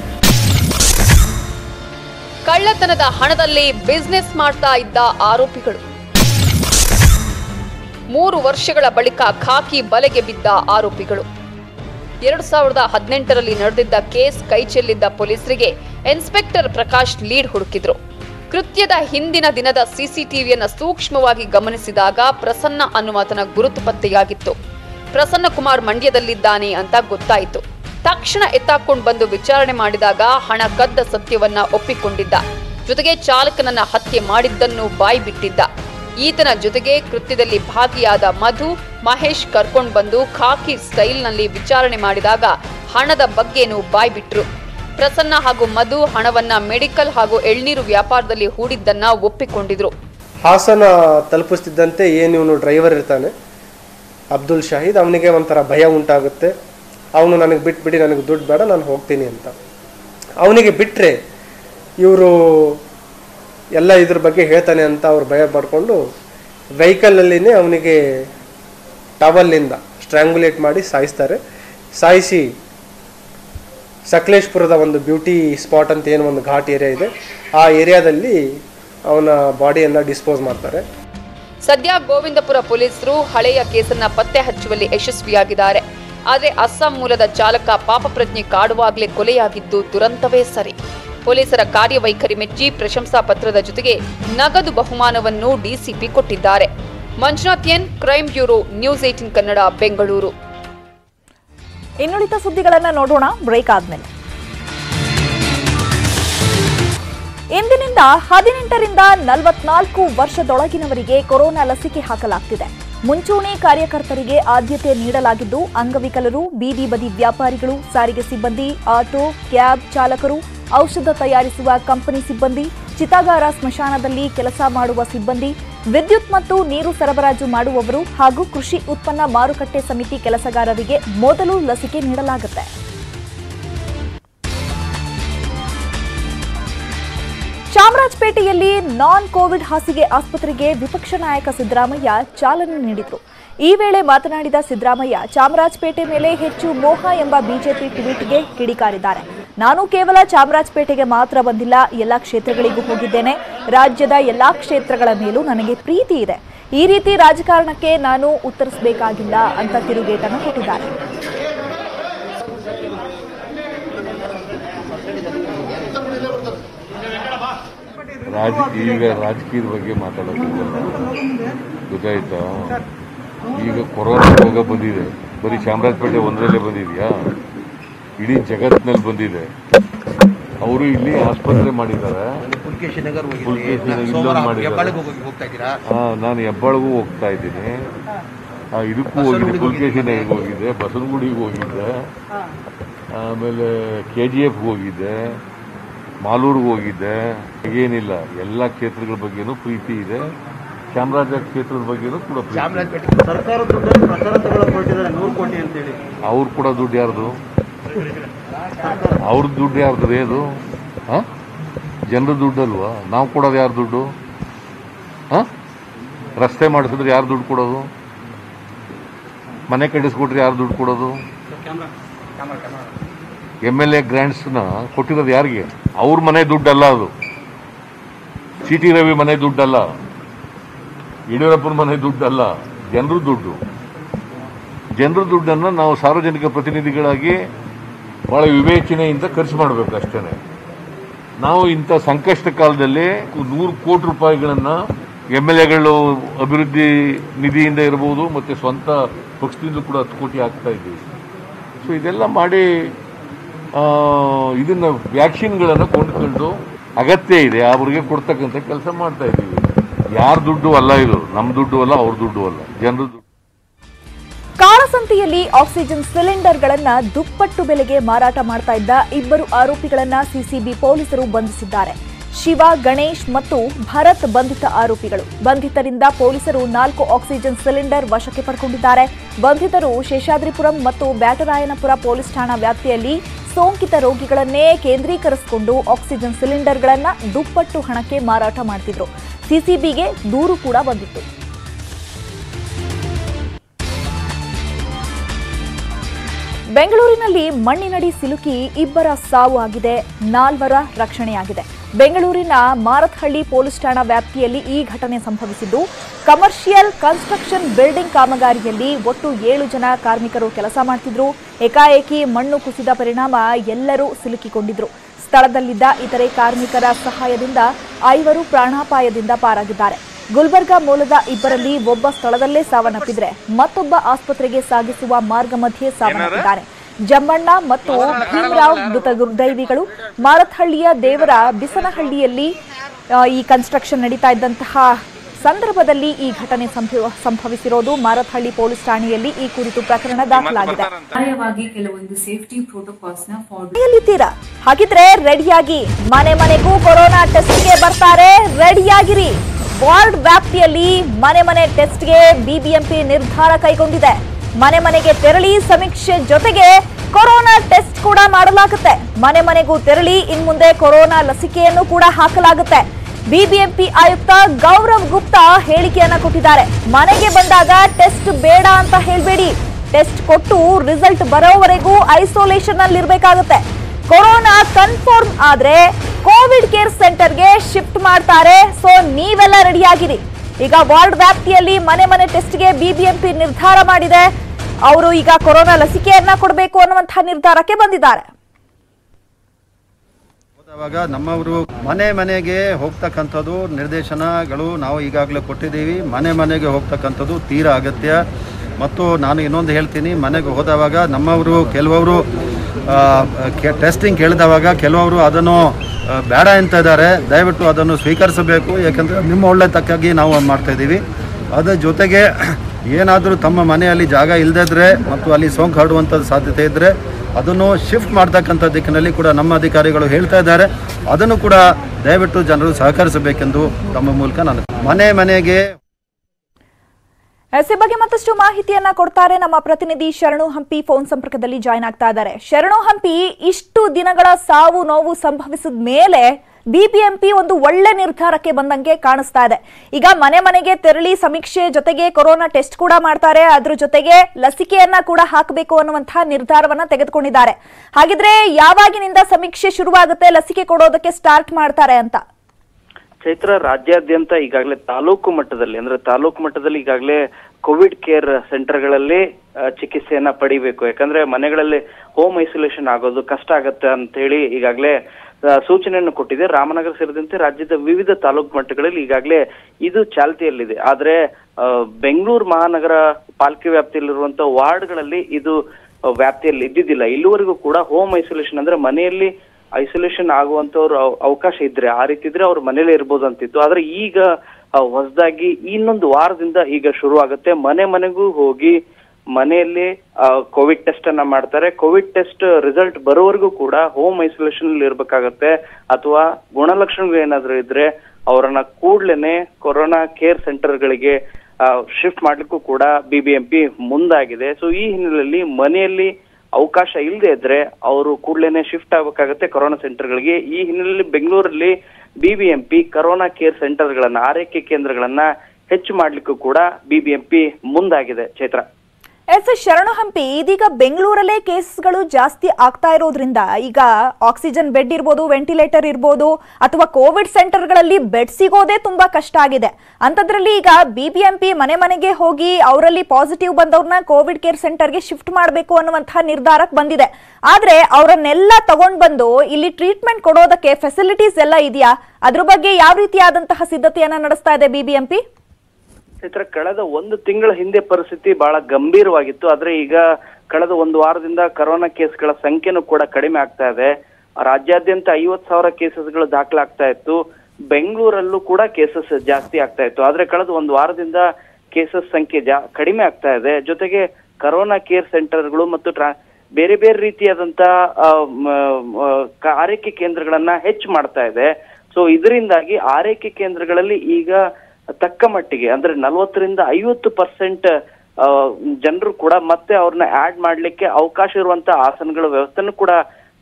ಕಳ್ಳತನದ ಹಣದಲ್ಲಿ ಬಿಸ್ನೆಸ್ ಮಾಡ್ತಾ ಇದ್ದ ಆರೋಪಿಗಳು. ಮೂರು ವರ್ಷಗಳ ಬಳಿಕ ಖಾಕಿ ಬಲೆಗೆ ಬಿದ್ದ ಆರೋಪಿಗಳು. ಎರಡು ಸಾವಿರದ ಹದಿನೆಂಟರಲ್ಲಿ ನಡೆದಿದ್ದ ಕೇಸ್ ಕೈಚೆಲ್ಲಿದ್ದ ಪೊಲೀಸರಿಗೆ ಇನ್ಸ್ಪೆಕ್ಟರ್ ಪ್ರಕಾಶ್ ಲೀಡ್ ಹುಡುಕಿದ್ರು. ಕೃತ್ಯದ ಹಿಂದಿನ ದಿನದ ಸಿಸಿಟಿವಿಯನ್ನು ಸೂಕ್ಷ್ಮವಾಗಿ ಗಮನಿಸಿದಾಗ ಪ್ರಸನ್ನ ಅನ್ನುವತನ ಗುರುತು ಪತ್ತೆಯಾಗಿತ್ತು. ಪ್ರಸನ್ನ ಕುಮಾರ್ ಮಂಡ್ಯದಲ್ಲಿದ್ದಾನೆ ಅಂತ ಗೊತ್ತಾಯಿತು. ತಕ್ಷಣ ಎತ್ತಾಕೊಂಡು ಬಂದು ವಿಚಾರಣೆ ಮಾಡಿದಾಗ ಹಣ ಕದ್ದ ಸತ್ಯವನ್ನ ಒಪ್ಪಿಕೊಂಡಿದ್ದ. ಜೊತೆಗೆ ಚಾಲಕನನ್ನ ಹತ್ಯೆ ಮಾಡಿದ್ದನ್ನು ಬಾಯಿ ಬಿಟ್ಟಿದ್ದ ಈತನ ಜೊತೆಗೆ ಕೃತ್ಯದಲ್ಲಿ ಭಾಗಿಯಾದ ಮಧು, ಮಹೇಶ್ ಕರ್ಕೊಂಡು ಬಂದು ಖಾಕಿ ಸ್ಟೈಲ್ನಲ್ಲಿ ವಿಚಾರಣೆ ಮಾಡಿದಾಗ ಹಣದ ಬಗ್ಗೆನೂ ಬಾಯಿ ಬಿಟ್ರು ಪ್ರಸನ್ನ ಹಾಗೂ ಮಧು ಹಣವನ್ನ ಮೆಡಿಕಲ್ ಹಾಗೂ ಎಳ್ನೀರು ವ್ಯಾಪಾರದಲ್ಲಿ ಹೂಡಿದ್ದನ್ನ ಒಪ್ಪಿಕೊಂಡಿದ್ರು. ಹಾಸನ ತಲುಪಿಸ್ತಿದ್ದಂತೆ ಏನು ಇವನು ಡ್ರೈವರ್ ಇರ್ತಾನೆ? ಅಬ್ದುಲ್ ಶಾಹಿದ್, ಅವನಿಗೆ ಒಂಥರ ಭಯ ಉಂಟಾಗುತ್ತೆ. ಅವನು ನನಗೆ ಬಿಟ್ಬಿಡಿ, ನನಗೆ ದುಡ್ಡು ಬೇಡ, ನಾನು ಹೋಗ್ತೀನಿ ಅಂತ. ಅವನಿಗೆ ಬಿಟ್ಟರೆ ಇವರು ಎಲ್ಲ ಇದ್ರ ಬಗ್ಗೆ ಹೇಳ್ತಾನೆ ಅಂತ ಅವ್ರು ಭಯ ಪಡ್ಕೊಂಡು ವೆಹಿಕಲಲ್ಲಿನೇ ಅವನಿಗೆ ಟವಲ್ಲಿಂದ ಸ್ಟ್ರ್ಯಾಂಗ್ಯುಲೇಟ್ ಮಾಡಿ ಸಾಯಿಸ್ತಾರೆ. ಸಾಯಿಸಿ ಸಕಲೇಶ್ಪುರದ ಒಂದು ಬ್ಯೂಟಿ ಸ್ಪಾಟ್ ಅಂತ ಏನು ಒಂದು ಘಾಟ್ ಏರಿಯಾ ಇದೆ. ಆ ಏರಿಯಾದಲ್ಲಿ ಅವನ ಬಾಡಿಯನ್ನು ಡಿಸ್ಪೋಸ್ ಮಾಡ್ತಾರೆ. ಸದ್ಯ ಗೋವಿಂದಪುರ ಪೊಲೀಸರು ಹಳೆಯ ಕೇಸನ್ನ ಪತ್ತೆ ಹಚ್ಚುವಲ್ಲಿ ಯಶಸ್ವಿಯಾಗಿದ್ದಾರೆ. ಆದರೆ ಅಸ್ಸಾಂ ಮೂಲದ ಚಾಲಕ ಪಾಪಪ್ರಜ್ಞೆ ಕಾಡುವಾಗಲೇ ಕೊಲೆಯಾಗಿದ್ದು ದುರಂತವೇ ಸರಿ. ಪೊಲೀಸರ ಕಾರ್ಯವೈಖರಿ ಮೆಚ್ಚಿ ಪ್ರಶಂಸಾ ಪತ್ರದ ಜೊತೆಗೆ ನಗದು ಬಹುಮಾನವನ್ನು ಡಿಸಿಪಿ ಕೊಟ್ಟಿದ್ದಾರೆ. Manjunath N crime bureau, news eighteen Kannada, Bengaluru. ಇನ್ನುಳಿದ ಸುದ್ದಿಗಳನ್ನು ನೋಡೋಣ, ಬ್ರೇಕ್ ಆದ್ಮೇಲೆ. ಇಂದಿನಿಂದ ಹದಿನೆಂಟರಿಂದ ನಲವತ್ನಾಲ್ಕು ವರ್ಷದೊಳಗಿನವರಿಗೆ ಕೊರೋನಾ ಲಸಿಕೆ ಹಾಕಲಾಗ್ತಿದೆ. ಮುಂಚೂಣಿ ಕಾರ್ಯಕರ್ತರಿಗೆ ಆದ್ಯತೆ ನೀಡಲಾಗಿದ್ದು, ಅಂಗವಿಕಲರು, ಬೀದಿ ಬದಿ ವ್ಯಾಪಾರಿಗಳು, ಸಾರಿಗೆ ಸಿಬ್ಬಂದಿ, ಆಟೋ, ಕ್ಯಾಬ್ ಚಾಲಕರು, ಔಷಧ ತಯಾರಿಸುವ ಕಂಪನಿ ಸಿಬ್ಬಂದಿ, ಚಿತಾಗಾರ ಸ್ಮಶಾನದಲ್ಲಿ ಕೆಲಸ ಮಾಡುವ ಸಿಬ್ಬಂದಿ, ವಿದ್ಯುತ್ ಮತ್ತು ನೀರು ಸರಬರಾಜು ಮಾಡುವವರು ಹಾಗೂ ಕೃಷಿ ಉತ್ಪನ್ನ ಮಾರುಕಟ್ಟೆ ಸಮಿತಿ ಕೆಲಸಗಾರರಿಗೆ ಮೊದಲು ಲಸಿಕೆ ನೀಡಲಾಗುತ್ತೆ. ಚಾಮರಾಜಪೇಟೆಯಲ್ಲಿ ನಾನ್ ಕೋವಿಡ್ ಹಾಸಿಗೆ ಆಸ್ಪತ್ರೆಗೆ ವಿಪಕ್ಷ ನಾಯಕ ಸಿದ್ದರಾಮಯ್ಯ ಚಾಲನೆ ನೀಡಿದರು. ಈ ವೇಳೆ ಮಾತನಾಡಿದ ಸಿದ್ದರಾಮಯ್ಯ, ಚಾಮರಾಜಪೇಟೆ ಮೇಲೆ ಹೆಚ್ಚು ಮೋಹ ಎಂಬ ಬಿಜೆಪಿ ಟ್ವೀಟ್ಗೆ ಕಿಡಿಕಾರಿದ್ದಾರೆ. ನಾನು ಕೇವಲ ಚಾಮರಾಜಪೇಟೆಗೆ ಮಾತ್ರ ಬಂದಿಲ್ಲ, ಎಲ್ಲ ಕ್ಷೇತ್ರಗಳಿಗೂ ಹೋಗಿದ್ದೇನೆ. ರಾಜ್ಯದ ಎಲ್ಲಾ ಕ್ಷೇತ್ರಗಳ ಮೇಲೂ ನನಗೆ ಪ್ರೀತಿ ಇದೆ. ಈ ರೀತಿ ರಾಜಕಾರಣಕ್ಕೆ ನಾನು ಉತ್ತರಿಸಬೇಕಾಗಿಲ್ಲ ಅಂತ ತಿರುಗೇಟನ್ನು ಕೊಟ್ಟಿದ್ದಾರೆ. ರಾಜ ಈಗ ರಾಜಕೀಯದ ಬಗ್ಗೆ ಮಾತಾಡೋದಿಲ್ಲ ಗೊತ್ತಾಯ್ತಾ? ಈಗ ಕೊರೋನಾ ರೋಗ ಬಂದಿದೆ. ಬರೀ ಚಾಮರಾಜಪೇಟೆ ಒಂದರಲ್ಲೇ ಬಂದಿದೆಯಾ? ಇಡೀ ಜಗತ್ತಿನಲ್ಲಿ ಬಂದಿದೆ. ಅವರು ಇಲ್ಲಿ ಆಸ್ಪತ್ರೆ ಮಾಡಿದ್ದಾರೆ. ನಾನು ಹೆಬ್ಬಾಳ್ಗೂ ಹೋಗ್ತಾ ಇದ್ದೀನಿ. ಇದಕ್ಕೂ ಹೋಗಿದ್ದೆ. ಪುಲ್ಕೇಶಿ ನಗರ್ಗೆ ಹೋಗಿದ್ದೆ. ಬಸವನಗುಡಿಗೆ ಹೋಗಿದ್ದೆ. ಆಮೇಲೆ ಕೆ ಜಿ ಎಫ್ಗೆ ಹೋಗಿದ್ದೆ. ಮಾಲೂರಿಗೆ ಹೋಗಿದ್ದೆ. ಏನಿಲ್ಲ ಎಲ್ಲ ಕ್ಷೇತ್ರಗಳ ಬಗ್ಗೆನೂ ಪ್ರೀತಿ ಇದೆ. ಚಾಮರಾಜ ಕ್ಷೇತ್ರದ ಬಗ್ಗೆನೂ ಕೂಡ ಸರ್ಕಾರ ನೂರು ಕೋಟಿ ಅಂತೇಳಿ. ಅವ್ರು ಕೂಡ ದುಡ್ಡು ಯಾರ್ದು? ಅವ್ರ ದುಡ್ಡು ಯಾರ್ದು ಅದು? ಹಾಂ? ಜನರ ದುಡ್ಡು ಅಲ್ವಾ? ನಾವು ಕೊಡೋದು ಯಾರು ದುಡ್ಡು? ಹಾಂ? ರಸ್ತೆ ಮಾಡಿಸಿದ್ರೆ ಯಾರು ದುಡ್ಡು ಕೊಡೋದು? ಮನೆ ಕಟ್ಟಿಸ್ಕೊಟ್ರೆ ಯಾರು ದುಡ್ಡು ಕೊಡೋದು? ಎಂ ಎಲ್ ಎ ಗ್ರ್ಯಾಂಡ್ಸ್ನ ಕೊಟ್ಟಿರೋದು ಯಾರಿಗೆ? ಅವ್ರ ಮನೆ ದುಡ್ಡಲ್ಲ ಅದು. ಸಿ ಟಿ ರವಿ ಮನೆ ದುಡ್ಡಲ್ಲ. ಯಡಿಯೂರಪ್ಪನ ಮನೆ ದುಡ್ಡಲ್ಲ. ಜನರ ದುಡ್ಡು. ಜನರ ದುಡ್ಡನ್ನು ನಾವು ಸಾರ್ವಜನಿಕ ಪ್ರತಿನಿಧಿಗಳಾಗಿ ಬಹಳ ವಿವೇಚನೆಯಿಂದ ಖರ್ಚು ಮಾಡಬೇಕು ಅಷ್ಟೇ ನಾವು ಇಂಥ ಸಂಕಷ್ಟ ಕಾಲದಲ್ಲಿ ನೂರು ಕೋಟಿ ರೂಪಾಯಿಗಳನ್ನು ಎಂ ಎಲ್ ಎಗಳು ಅಭಿವೃದ್ಧಿ ನಿಧಿಯಿಂದ ಇರಬಹುದು ಮತ್ತು ಸ್ವಂತ ಪಕ್ಷದಿಂದ ಕೂಡ ಹತ್ತು ಕೋಟಿ ಆಗ್ತಾ ಇದ್ದೀವಿ. ಸೊ ಇದೆಲ್ಲ ಮಾಡಿ ಇದನ್ನ ವ್ಯಾಕ್ಸಿನ್ಗಳನ್ನು ಕೊಂಡ್ಕೊಂಡು ಅಗತ್ಯ ಇದೆ. ಅವ್ರಿಗೆ ಕೊಡ್ತಕ್ಕಂಥ ಕೆಲಸ ಮಾಡ್ತಾ ಇದ್ದೀವಿ. ಯಾರ ದುಡ್ಡು ಅಲ್ಲ ಇದು. ನಮ್ಮ ದುಡ್ಡು ಅಲ್ಲ, ಅವ್ರ ದುಡ್ಡು ಅಲ್ಲ. ಜನರ ದುಡ್ಡು. ಕಾಳಸಂತೆಯಲ್ಲಿ ಆಕ್ಸಿಜನ್ ಸಿಲಿಂಡರ್ಗಳನ್ನ ದುಪ್ಪಟ್ಟು ಬೆಲೆಗೆ ಮಾರಾಟ ಮಾಡ್ತಾ ಇದ್ದ ಇಬ್ಬರು ಆರೋಪಿಗಳನ್ನ ಸಿಸಿಬಿ ಪೊಲೀಸರು ಬಂಧಿಸಿದ್ದಾರೆ. ಶಿವ, ಗಣೇಶ್ ಮತ್ತು ಭರತ್ ಬಂಧಿತ ಆರೋಪಿಗಳು. ಬಂಧಿತರಿಂದ ಪೊಲೀಸರು ನಾಲ್ಕು ಆಕ್ಸಿಜನ್ ಸಿಲಿಂಡರ್ ವಶಕ್ಕೆ ಪಡ್ಕೊಂಡಿದ್ದಾರೆ. ಬಂಧಿತರು ಶೇಷಾದ್ರಿಪುರಂ ಮತ್ತು ಬ್ಯಾಟರಾಯನಪುರ ಪೊಲೀಸ್ ಠಾಣಾ ವ್ಯಾಪ್ತಿಯಲ್ಲಿ ಸೋಂಕಿತ ರೋಗಿಗಳನ್ನೇ ಕೇಂದ್ರೀಕರಿಸಿಕೊಂಡು ಆಕ್ಸಿಜನ್ ಸಿಲಿಂಡರ್ಗಳನ್ನ ದುಪ್ಪಟ್ಟು ಹಣಕ್ಕೆ ಮಾರಾಟ ಮಾಡ್ತಿದ್ರು. ಸಿಸಿಬಿಗೆ ದೂರು ಕೂಡ ಬಂದಿತ್ತು. ಬೆಂಗಳೂರಿನಲ್ಲಿ ಮಣ್ಣಿನಡಿ ಸಿಲುಕಿ ಇಬ್ಬರ ಸಾವು ಆಗಿದೆ. ನಾಲ್ವರ ರಕ್ಷಣೆಯಾಗಿದೆ. ಬೆಂಗಳೂರಿನ ಮಾರತ್ಹಳ್ಳಿ ಪೊಲೀಸ್ ಠಾಣಾ ವ್ಯಾಪ್ತಿಯಲ್ಲಿ ಈ ಘಟನೆ ಸಂಭವಿಸಿದ್ದು, ಕಮರ್ಷಿಯಲ್ ಕನ್ಸ್ಟ್ರಕ್ಷನ್ ಬಿಲ್ಡಿಂಗ್ ಕಾಮಗಾರಿಯಲ್ಲಿ ಒಟ್ಟು ಏಳು ಜನ ಕಾರ್ಮಿಕರು ಕೆಲಸ ಮಾಡ್ತಿದ್ರು. ಏಕಾಏಕಿ ಮಣ್ಣು ಕುಸಿದ ಪರಿಣಾಮ ಎಲ್ಲರೂ ಸಿಲುಕಿಕೊಂಡಿದ್ರು. ಸ್ಥಳದಲ್ಲಿದ್ದ ಇತರೆ ಕಾರ್ಮಿಕರ ಸಹಾಯದಿಂದ ಐವರು ಪ್ರಾಣಾಪಾಯದಿಂದ ಪಾರಾಗಿದ್ದಾರೆ. ಗುಲ್ಬರ್ಗಾ ಮೂಲದ ಇಬ್ಬರಲ್ಲಿ ಒಬ್ಬ ಸ್ಥಳದಲ್ಲೇ ಸಾವನ್ನಪ್ಪಿದ್ರೆ ಮತ್ತೊಬ್ಬ ಆಸ್ಪತ್ರೆಗೆ ಸಾಗಿಸುವ ಮಾರ್ಗ ಮಧ್ಯೆ ಸಾವನ್ನಪ್ಪಿದ್ದಾನೆ ಜಮ್ಮಣ್ಣ ಮತ್ತು ಭೀಮರಾವ್ ಮೃತ ದೈವಿಗಳು ಮಾರತ್ಹಳ್ಳಿಯ ದೇವರ ಬಿಸನಹಳ್ಳಿಯಲ್ಲಿ ಈ ಕನ್ಸ್ಟ್ರಕ್ಷನ್ ನಡೀತಾ ಇದ್ದಂತಹ ಸಂದರ್ಭದಲ್ಲಿ ಈ ಘಟನೆ ಸಂಭವ- ಸಂಭವಿಸಿರೋದು ಮಾರತ್ಹಳ್ಳಿ ಪೊಲೀಸ್ ಠಾಣೆಯಲ್ಲಿ ಈ ಕುರಿತು ಪ್ರಕರಣ ದಾಖಲಾಗಿದೆ. ಎಲ್ಲಿದ್ದೀರಾ ಹಾಗಿದ್ರೆ ರೆಡಿಯಾಗಿ ಮನೆ ಮನೆಗೂ ಕೊರೋನಾ ಟೆಸ್ಟ್ಗೆ ಬರ್ತಾರೆ ರೆಡಿಯಾಗಿರಿ. ವಾರ್ಡ್ ವ್ಯಾಪ್ತಿಯಲ್ಲಿ ಮನೆ ಮನೆ ಟೆಸ್ಟ್ಗೆ ಬಿಬಿಎಂಪಿ ನಿರ್ಧಾರ ಕೈಗೊಂಡಿದೆ. ಮನೆ ಮನೆಗೆ ತೆರಳಿ ಸಮೀಕ್ಷೆ ಜೊತೆಗೆ ಕೊರೋನಾ ಟೆಸ್ಟ್ ಕೂಡ ಮಾಡಲಾಗುತ್ತೆ. ಮನೆ ಮನೆಗೂ ತೆರಳಿ ಇನ್ಮುಂದೆ ಕೊರೋನಾ ಲಸಿಕೆಯನ್ನು ಕೂಡ ಹಾಕಲಾಗುತ್ತೆ. ಬಿಬಿಎಂಪಿ ಆಯುಕ್ತ ಗೌರವ್ ಗುಪ್ತಾ ಹೇಳಿಕೆಯನ್ನ ಕೊಟ್ಟಿದ್ದಾರೆ. ಮನೆಗೆ ಬಂದಾಗ ಟೆಸ್ಟ್ ಬೇಡ ಅಂತ ಹೇಳಬೇಡಿ. ಟೆಸ್ಟ್ ಕೊಟ್ಟು ರಿಸಲ್ಟ್ ಬರೋವರೆಗೂ ಐಸೋಲೇಷನ್ ಅಲ್ಲಿ ಇರಬೇಕಾಗುತ್ತೆ ಕೊರೋನಾ ಕನ್ಫರ್ಮ್ ಆದ್ರೆ ಕೋವಿಡ್ ಕೇರ್ ಸೆಂಟರ್ಗೆ ಶಿಫ್ಟ್ ಮಾಡ್ತಾರೆ. ಸೊ ನೀವೆಲ್ಲ ರೆಡಿಯಾಗಿರಿ. ಈಗ ವಾರ್ಡ್ ವ್ಯಾಪ್ತಿಯಲ್ಲಿ ಮನೆ ಮನೆ ಟೆಸ್ಟ್ಗೆ ಬಿಬಿಎಂಪಿ ನಿರ್ಧಾರ ಮಾಡಿದೆ. ಅವರು ಈಗ ಕೊರೋನಾ ಲಸಿಕೆಯನ್ನ ಕೊಡಬೇಕು ಅನ್ನುವಂತಹ ನಿರ್ಧಾರಕ್ಕೆ ಬಂದಿದ್ದಾರೆ. ಹೋದಾಗ ನಮ್ಮವರು ಮನೆ ಮನೆಗೆ ಹೋಗ್ತಕ್ಕಂಥದ್ದು ನಿರ್ದೇಶನಗಳು ನಾವು ಈಗಾಗಲೇ ಕೊಟ್ಟಿದ್ದೀವಿ. ಮನೆ ಮನೆಗೆ ಹೋಗ್ತಕ್ಕಂಥದ್ದು ತೀರಾ ಅಗತ್ಯ. ಮತ್ತು ನಾನು ಇನ್ನೊಂದು ಹೇಳ್ತೀನಿ, ಮನೆಗೆ ಹೋದವಾಗ ನಮ್ಮವರು ಕೆಲವರು ಟೆಸ್ಟಿಂಗ್ ಕೇಳಿದವಾಗ ಕೆಲವರು ಅದನ್ನು ಬೇಡ ಅಂತ ಇದ್ದಾರೆ. ದಯವಿಟ್ಟು ಅದನ್ನು ಸ್ವೀಕರಿಸಬೇಕು. ಯಾಕಂದರೆ ನಿಮ್ಮ ಒಳ್ಳೆ ತಕ್ಕಾಗಿ ನಾವು ಮಾಡ್ತಾ ಇದ್ದೀವಿ. ಅದರ ಜೊತೆಗೆ ಏನಾದರೂ ತಮ್ಮ ಮನೆಯಲ್ಲಿ ಜಾಗ ಇಲ್ಲದಿದ್ದರೆ ಮತ್ತು ಅಲ್ಲಿ ಸೋಂಕು ಹರಡುವಂಥ ಸಾಧ್ಯತೆ ಇದ್ದರೆ ಅದನ್ನು ಶಿಫ್ಟ್ ಮಾಡ್ತಕ್ಕಂಥ ದಿಕ್ಕಿನಲ್ಲಿ ಕೂಡ ನಮ್ಮ ಅಧಿಕಾರಿಗಳು ಹೇಳ್ತಾ ಇದ್ದಾರೆ. ಅದನ್ನು ಕೂಡ ದಯವಿಟ್ಟು ಜನರು ಸಹಕರಿಸಬೇಕೆಂದು ತಮ್ಮ ಮೂಲಕ ನಾನು ಮನೆ ಮನೆಗೆ ಎಸ್ ಈ ಬಗ್ಗೆ ಮತ್ತಷ್ಟು ಮಾಹಿತಿಯನ್ನ ಕೊಡ್ತಾರೆ ನಮ್ಮ ಪ್ರತಿನಿಧಿ ಶರಣು ಹಂಪಿ ಫೋನ್ ಸಂಪರ್ಕದಲ್ಲಿ ಜಾಯ್ನ್ ಆಗ್ತಾ ಇದ್ದಾರೆ. ಶರಣು ಹಂಪಿ, ಇಷ್ಟು ದಿನಗಳ ಸಾವು ನೋವು ಸಂಭವಿಸಿದ ಮೇಲೆ ಬಿಬಿಎಂಪಿ ಒಂದು ಒಳ್ಳೆ ನಿರ್ಧಾರಕ್ಕೆ ಬಂದಂಗೆ ಕಾಣಿಸ್ತಾ ಇದೆ. ಈಗ ಮನೆ ಮನೆಗೆ ತೆರಳಿ ಸಮೀಕ್ಷೆ ಜೊತೆಗೆ ಕೊರೋನಾ ಟೆಸ್ಟ್ ಕೂಡ ಮಾಡ್ತಾರೆ. ಅದ್ರ ಜೊತೆಗೆ ಲಸಿಕೆಯನ್ನ ಕೂಡ ಹಾಕಬೇಕು ಅನ್ನುವಂತಹ ನಿರ್ಧಾರವನ್ನ ತೆಗೆದುಕೊಂಡಿದ್ದಾರೆ. ಹಾಗಿದ್ರೆ ಯಾವಾಗಿನಿಂದ ಸಮೀಕ್ಷೆ ಶುರುವಾಗುತ್ತೆ, ಲಸಿಕೆ ಕೊಡೋದಕ್ಕೆ ಸ್ಟಾರ್ಟ್ ಮಾಡ್ತಾರೆ ಅಂತ? ಚೈತ್ರ ರಾಜ್ಯಾದ್ಯಂತ ಈಗಾಗಲೇ ತಾಲೂಕು ಮಟ್ಟದಲ್ಲಿ, ಅಂದ್ರೆ ತಾಲೂಕು ಮಟ್ಟದಲ್ಲಿ ಈಗಾಗಲೇ ಕೋವಿಡ್ ಕೇರ್ ಸೆಂಟರ್ಗಳಲ್ಲಿ ಗಳಲ್ಲಿ ಚಿಕಿತ್ಸೆಯನ್ನ ಪಡಿಬೇಕು. ಯಾಕಂದ್ರೆ ಮನೆಗಳಲ್ಲಿ ಹೋಮ್ ಐಸೋಲೇಷನ್ ಆಗೋದು ಕಷ್ಟ ಆಗತ್ತೆ ಅಂತ ಹೇಳಿ ಈಗಾಗಲೇ ಸೂಚನೆಯನ್ನು ಕೊಟ್ಟಿದೆ. ರಾಮನಗರ ಸೇರಿದಂತೆ ರಾಜ್ಯದ ವಿವಿಧ ತಾಲೂಕು ಮಟ್ಟಗಳಲ್ಲಿ ಈಗಾಗಲೇ ಇದು ಚಾಲ್ತಿಯಲ್ಲಿದೆ. ಆದ್ರೆ ಬೆಂಗಳೂರು ಮಹಾನಗರ ಪಾಲಿಕೆ ವ್ಯಾಪ್ತಿಯಲ್ಲಿರುವಂತಹ ವಾರ್ಡ್ಗಳಲ್ಲಿ ಇದು ವ್ಯಾಪ್ತಿಯಲ್ಲಿ ಇದ್ದಿದ್ದಿಲ್ಲ. ಇಲ್ಲಿವರೆಗೂ ಕೂಡ ಹೋಮ್ ಐಸೋಲೇಷನ್ ಅಂದ್ರೆ ಮನೆಯಲ್ಲಿ ಐಸೋಲೇಷನ್ ಆಗುವಂತವ್ರು ಅವ- ಅವಕಾಶ ಇದ್ರೆ, ಆ ರೀತಿ ಇದ್ರೆ ಅವ್ರ ಮನೇಲೆ ಇರ್ಬೋದು ಅಂತಿತ್ತು ಆದ್ರೆ ಈಗ ಹೊಸದಾಗಿ ಇನ್ನೊಂದು ವಾರದಿಂದ ಈಗ ಶುರು ಆಗುತ್ತೆ ಮನೆ ಮನೆಗೂ ಹೋಗಿ ಮನೆಯಲ್ಲಿ ಕೋವಿಡ್ ಟೆಸ್ಟ್ ಅನ್ನ ಮಾಡ್ತಾರೆ. ಕೋವಿಡ್ ಟೆಸ್ಟ್ ರಿಸಲ್ಟ್ ಬರೋವರೆಗೂ ಕೂಡ ಹೋಮ್ ಐಸೋಲೇಷನ್ ಅಲ್ಲಿ ಇರ್ಬೇಕಾಗತ್ತೆ. ಅಥವಾ ಗುಣಲಕ್ಷಣಗಳು ಏನಾದ್ರು ಇದ್ರೆ ಅವರನ್ನ ಕೂಡ್ಲೇನೆ ಕೊರೋನಾ ಕೇರ್ ಸೆಂಟರ್ಗಳಿಗೆ ಶಿಫ್ಟ್ ಮಾಡ್ಲಿಕ್ಕೂ ಕೂಡ ಬಿಬಿಎಂಪಿ ಮುಂದಾಗಿದೆ. ಸೊ ಈ ಹಿನ್ನೆಲೆಯಲ್ಲಿ ಮನೆಯಲ್ಲಿ ಅವಕಾಶ ಇಲ್ಲದೆ ಇದ್ರೆ ಅವರು ಕೂಡಲೇನೆ ಶಿಫ್ಟ್ ಆಗ್ಬೇಕಾಗತ್ತೆ ಕೊರೋನಾ ಸೆಂಟರ್ಗಳಿಗೆ ಈ ಹಿನ್ನೆಲೆಯಲ್ಲಿ ಬೆಂಗಳೂರಲ್ಲಿ ಬಿಬಿಎಂಪಿ ಕೊರೋನಾ ಕೇರ್ ಸೆಂಟರ್ಗಳನ್ನ ಆರೈಕೆ ಕೇಂದ್ರಗಳನ್ನ ಹೆಚ್ಚು ಮಾಡ್ಲಿಕ್ಕೂ ಕೂಡ ಬಿಬಿಎಂಪಿ ಮುಂದಾಗಿದೆ, ಚೈತ್ರ. ಎಸ್ ಶರಣು ಹಂಪಿ, ಇದೀಗ ಬೆಂಗಳೂರಲ್ಲೇ ಕೇಸ್ಗಳು ಜಾಸ್ತಿ ಆಗ್ತಾ ಇರೋದ್ರಿಂದ ಈಗ ಆಕ್ಸಿಜನ್ ಬೆಡ್ ಇರ್ಬೋದು, ವೆಂಟಿಲೇಟರ್ ಇರ್ಬೋದು, ಅಥವಾ ಕೋವಿಡ್ ಸೆಂಟರ್ಗಳಲ್ಲಿ ಬೆಡ್ ಸಿಗೋದೇ ತುಂಬಾ ಕಷ್ಟ ಆಗಿದೆ. ಅಂಥದ್ರಲ್ಲಿ ಈಗ ಬಿಬಿಎಂಪಿ ಮನೆ ಮನೆಗೆ ಹೋಗಿ ಅವರಲ್ಲಿ ಪಾಸಿಟಿವ್ ಬಂದವ್ರನ್ನ ಕೋವಿಡ್ ಕೇರ್ ಸೆಂಟರ್ಗೆ ಶಿಫ್ಟ್ ಮಾಡಬೇಕು ಅನ್ನುವಂತಹ ನಿರ್ಧಾರಕ್ಕೆ ಬಂದಿದೆ. ಆದ್ರೆ ಅವರನ್ನೆಲ್ಲ ತಗೊಂಡ್ ಬಂದು ಇಲ್ಲಿ ಟ್ರೀಟ್ಮೆಂಟ್ ಕೊಡೋದಕ್ಕೆ ಫೆಸಿಲಿಟೀಸ್ ಎಲ್ಲ ಇದೆಯಾ? ಅದ್ರ ಬಗ್ಗೆ ಯಾವ ರೀತಿಯಾದಂತಹ ಸಿದ್ಧತೆಯನ್ನ ನಡೆಸ್ತಾ ಇದೆ ಬಿಬಿಎಂಪಿ? ಚೈತ್ರ ಕಳೆದ ಒಂದು ತಿಂಗಳ ಹಿಂದೆ ಪರಿಸ್ಥಿತಿ ಬಹಳ ಗಂಭೀರವಾಗಿತ್ತು. ಆದ್ರೆ ಈಗ ಕಳೆದ ಒಂದು ವಾರದಿಂದ ಕರೋನಾ ಕೇಸ್ಗಳ ಸಂಖ್ಯೆನೂ ಕೂಡ ಕಡಿಮೆ ಆಗ್ತಾ ಇದೆ. ರಾಜ್ಯಾದ್ಯಂತ ಐವತ್ ಸಾವಿರ ಕೇಸಸ್ಗಳು ದಾಖಲಾಗ್ತಾ ಇತ್ತು. ಬೆಂಗಳೂರಲ್ಲೂ ಕೂಡ ಕೇಸಸ್ ಜಾಸ್ತಿ ಆಗ್ತಾ ಇತ್ತು. ಆದ್ರೆ ಕಳೆದ ಒಂದು ವಾರದಿಂದ ಕೇಸಸ್ ಸಂಖ್ಯೆ ಜಾ, ಕಡಿಮೆ ಆಗ್ತಾ ಇದೆ. ಜೊತೆಗೆ ಕರೋನಾ ಕೇರ್ ಸೆಂಟರ್ಗಳು ಮತ್ತು ಟ್ರಾ, ಬೇರೆ ಬೇರೆ ರೀತಿಯಾದಂತಹ ಆರೈಕೆ ಕೇಂದ್ರಗಳನ್ನ ಹೆಚ್ಚು ಮಾಡ್ತಾ ಇದೆ. ಸೊ, ಇದರಿಂದಾಗಿ ಆರೈಕೆ ಕೇಂದ್ರಗಳಲ್ಲಿ ಈಗ ತಕ್ಕ ಮಟ್ಟಿಗೆ, ಅಂದ್ರೆ ನಲವತ್ತರಿಂದ ಐವತ್ತು ಪರ್ಸೆಂಟ್ ಜನರು ಕೂಡ ಮತ್ತೆ ಅವ್ರನ್ನ ಆಡ್ ಮಾಡ್ಲಿಕ್ಕೆ ಅವಕಾಶ ಇರುವಂತ ಆಸನಗಳ ವ್ಯವಸ್ಥೆನೂ ಕೂಡ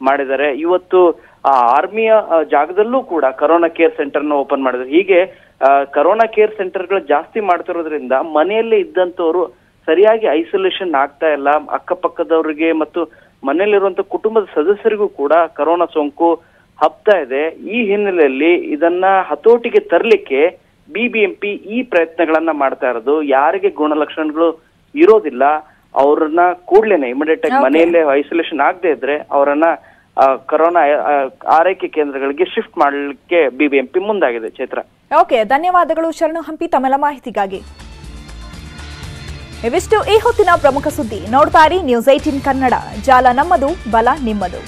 ಮಾಡಿದ್ದಾರೆ. ಇವತ್ತು, ಆ ಆರ್ಮಿಯ ಜಾಗದಲ್ಲೂ ಕೂಡ ಕರೋನಾ ಕೇರ್ ಸೆಂಟರ್ನ ಓಪನ್ ಮಾಡಿದ್ರು ಹೀಗೆ ಕರೋನಾ ಕೇರ್ ಸೆಂಟರ್ಗಳು ಜಾಸ್ತಿ ಮಾಡ್ತಿರೋದ್ರಿಂದ ಮನೆಯಲ್ಲೇ ಇದ್ದಂತವ್ರು ಸರಿಯಾಗಿ ಐಸೋಲೇಷನ್ ಆಗ್ತಾ ಇಲ್ಲ. ಅಕ್ಕಪಕ್ಕದವರಿಗೆ ಮತ್ತು ಮನೆಯಲ್ಲಿರುವಂತ ಕುಟುಂಬದ ಸದಸ್ಯರಿಗೂ ಕೂಡ ಕರೋನಾ ಸೋಂಕು ಹಬ್ತಾ ಇದೆ. ಈ ಹಿನ್ನೆಲೆಯಲ್ಲಿ ಇದನ್ನ ಹತೋಟಿಗೆ ತರಲಿಕ್ಕೆ ಬಿಬಿಎಂಪಿ ಈ ಪ್ರಯತ್ನಗಳನ್ನ ಮಾಡ್ತಾ ಇರೋದು ಯಾರಿಗೆ ಗುಣಲಕ್ಷಣಗಳು ಇರೋದಿಲ್ಲ ಅವ್ರನ್ನ ಕೂಡ್ಲೇನೆ ಇಮಿಡಿಯೇಟ್ ಆಗಿ ಮನೆಯಲ್ಲೇ ಐಸೋಲೇಷನ್ ಆಗದೆ ಇದ್ರೆ ಅವರನ್ನ ಕೊರೋನಾ ಆರೈಕೆ ಕೇಂದ್ರಗಳಿಗೆ ಶಿಫ್ಟ್ ಮಾಡಲಿಕ್ಕೆ ಬಿಬಿಎಂಪಿ ಮುಂದಾಗಿದೆ ಚೈತ್ರ ಓಕೆ ಧನ್ಯವಾದಗಳು ಶರಣು ಹಂಪಿ ತಮ್ಮೆಲ್ಲ ಮಾಹಿತಿಗಾಗಿ. ಇವಿಷ್ಟು ಈ ಹೊತ್ತಿನ ಪ್ರಮುಖ ಸುದ್ದಿ. ನೋಡ್ತಾ ಇರಿ ನ್ಯೂಸ್ ಏಟಿನ್ ಕನ್ನಡ. ಜಾಲ ನಮ್ಮದು ಬಲ ನಿಮ್ಮದು.